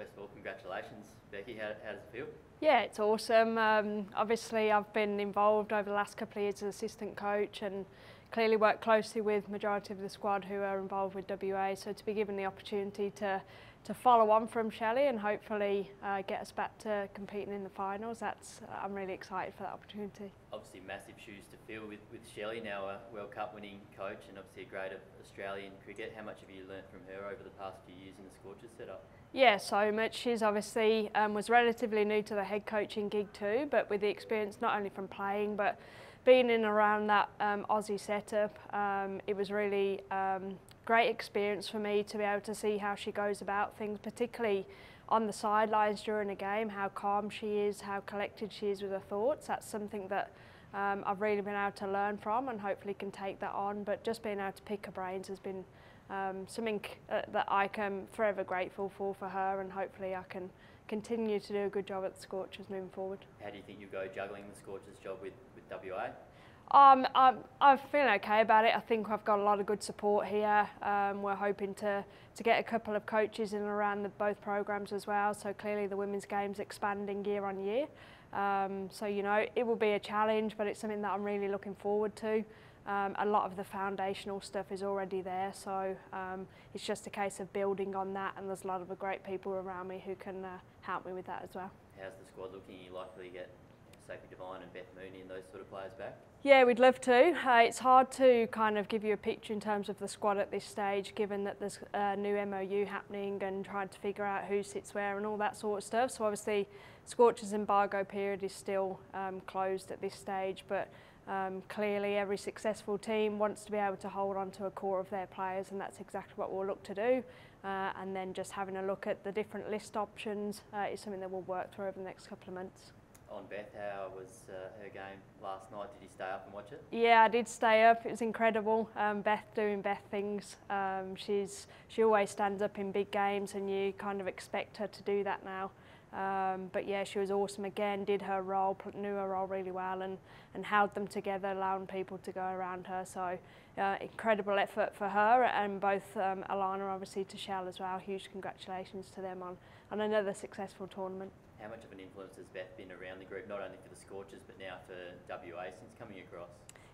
first of all, congratulations, Becky. How, how does it feel? Yeah, it's awesome. Um, obviously, I've been involved over the last couple of years as assistant coach and clearly worked closely with majority of the squad who are involved with WA. So to be given the opportunity to to follow on from Shelley and hopefully uh, get us back to competing in the finals, that's I'm really excited for that opportunity. Obviously, massive shoes to fill with, with Shelley, now a World Cup winning coach and obviously a great Australian cricket. How much have you learnt from her over the past few years in the Scorchers setup? Yeah, so much. She's obviously um, was relatively new to the head coaching gig too, but with the experience not only from playing but being in around that um, Aussie setup, um, it was really um, great experience for me to be able to see how she goes about things, particularly on the sidelines during a game, how calm she is, how collected she is with her thoughts. That's something that um, I've really been able to learn from and hopefully can take that on. But just being able to pick her brains has been um, something uh, that I am forever grateful for for her and hopefully I can continue to do a good job at the Scorchers moving forward. How do you think you go juggling the Scorchers job with, with WA? Um, I'm, I'm feeling okay about it. I think I've got a lot of good support here. Um, we're hoping to, to get a couple of coaches in and around the, both programs as well. So clearly the women's game's expanding year on year. Um, so, you know, it will be a challenge, but it's something that I'm really looking forward to. Um, a lot of the foundational stuff is already there, so um, it's just a case of building on that, and there's a lot of great people around me who can uh, help me with that as well. How's the squad looking? Are you likely to get Sophie Devine and Beth Mooney and those sort of players back? Yeah, we'd love to. Uh, it's hard to kind of give you a picture in terms of the squad at this stage, given that there's a new MOU happening and trying to figure out who sits where and all that sort of stuff. So obviously, Scorchers embargo period is still um, closed at this stage, but um, clearly every successful team wants to be able to hold on to a core of their players, and that's exactly what we'll look to do. Uh, and then just having a look at the different list options uh, is something that we'll work through over the next couple of months on Beth. How was uh, her game last night? Did you stay up and watch it? Yeah, I did stay up. It was incredible. Um, Beth doing Beth things. Um, she's she always stands up in big games, and you kind of expect her to do that now. Um, but yeah, she was awesome again. Did her role, knew her role really well, and and held them together, allowing people to go around her. So uh, incredible effort for her, and both um, Alana obviously to Shell as well. Huge congratulations to them on on another successful tournament. How much of an influence has Beth been around the group, not only for the Scorchers but now for WA since coming across?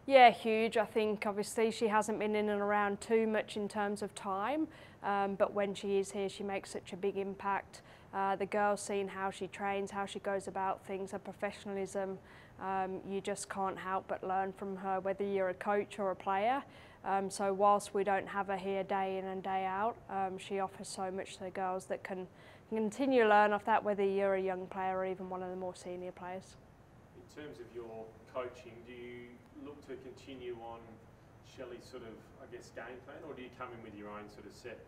Yeah, huge. I think obviously she hasn't been in and around too much in terms of time, um, but when she is here, she makes such a big impact. Uh, the girls seeing how she trains, how she goes about things, her professionalism, um, you just can't help but learn from her, whether you're a coach or a player. Um, so whilst we don't have her here day in and day out, um, she offers so much to the girls that can continue to learn off that, whether you're a young player or even one of the more senior players. In terms of your coaching, do you look to continue on Shelley's sort of, I guess, game plan, or do you come in with your own sort of set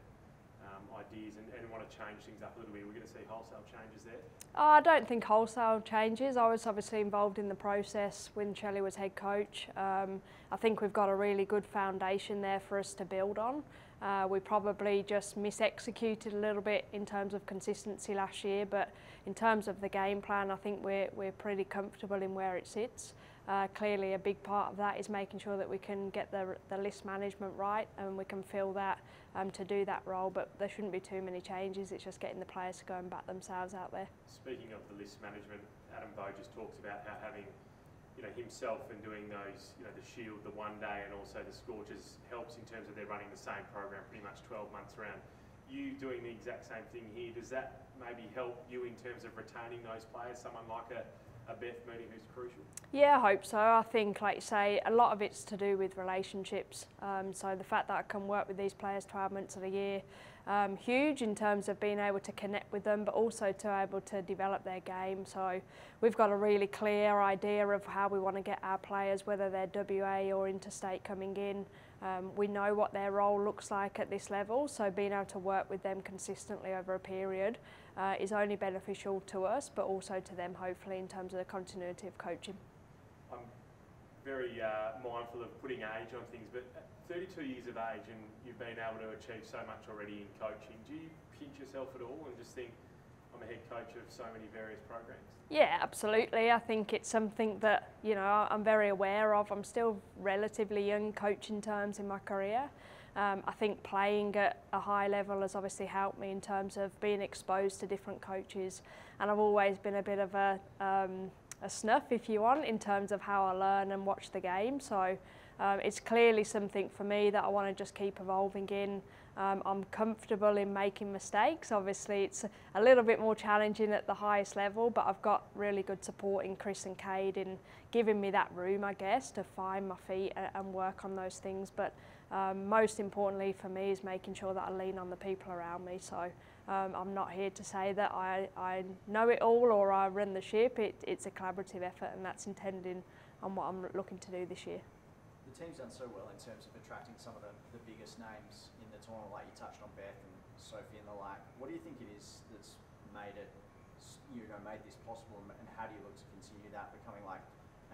um, ideas and, and, want to change things up a little bit? We're going to see wholesale changes there? Oh, I don't think wholesale changes. I was obviously involved in the process when Shelley was head coach. Um, I think we've got a really good foundation there for us to build on. Uh, we probably just mis-executed a little bit in terms of consistency last year, but in terms of the game plan, I think we're, we're pretty comfortable in where it sits. Uh, clearly a big part of that is making sure that we can get the, the list management right and we can fill that um, to do that role, but there shouldn't be too many changes, it's just getting the players to go and back themselves out there. Speaking of the list management, Adam Bowe just talks about how having you know, himself and doing those, you know, the Shield, the one day, and also the Scorchers helps in terms of they're running the same program pretty much 12 months around. You doing the exact same thing here, does that maybe help you in terms of retaining those players? Someone like a, a Beth who's crucial? Yeah, I hope so. I think, like you say, a lot of it's to do with relationships. Um, so the fact that I can work with these players 12 months of the year, um, huge in terms of being able to connect with them, but also to able to develop their game. So we've got a really clear idea of how we want to get our players, whether they're WA or interstate coming in. Um, we know what their role looks like at this level, so being able to work with them consistently over a period uh, is only beneficial to us, but also to them, hopefully, in terms of the continuity of coaching. I'm very uh, mindful of putting age on things, but 32 years of age and you've been able to achieve so much already in coaching, do you pinch yourself at all and just think, I'm a head coach of so many various programs? Yeah, absolutely. I think it's something that, you know, I'm very aware of. I'm still relatively young coaching terms in my career. Um, I think playing at a high level has obviously helped me in terms of being exposed to different coaches, and I've always been a bit of a um, a snuff, if you want, in terms of how I learn and watch the game. So um, it's clearly something for me that I want to just keep evolving in. Um, I'm comfortable in making mistakes. Obviously, it's a little bit more challenging at the highest level, but I've got really good support in Chris and Kade in giving me that room, I guess, to find my feet and, and work on those things. But um, most importantly for me is making sure that I lean on the people around me. So um, I'm not here to say that I, I know it all or I run the ship. It, it's a collaborative effort, and that's intended on what I'm looking to do this year. The team's done so well in terms of attracting some of the, the biggest names in the tournament, like you touched on Beth and Sophie and the like. What do you think it is that's made it, you know, made this possible, and how do you look to continue that becoming like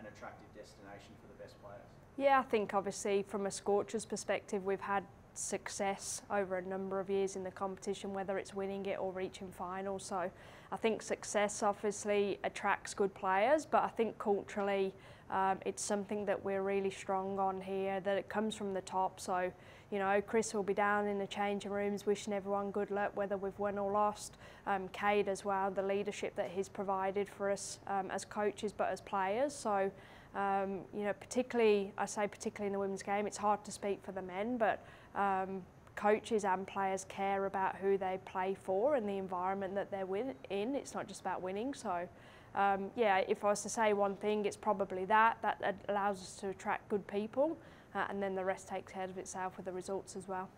an attractive destination for the best players? Yeah, I think obviously from a Scorchers perspective, we've had success over a number of years in the competition, whether it's winning it or reaching finals. So I think success obviously attracts good players, but I think culturally um, it's something that we're really strong on here, that it comes from the top. So, you know, Chris will be down in the changing rooms wishing everyone good luck, whether we've won or lost. Um, Kade as well, the leadership that he's provided for us um, as coaches but as players. So um, you know, particularly, I say particularly in the women's game, it's hard to speak for the men, but um, coaches and players care about who they play for and the environment that they're win- in. It's not just about winning. So, um, yeah, if I was to say one thing, it's probably that. That allows us to attract good people, uh, and then the rest takes care of itself with the results as well.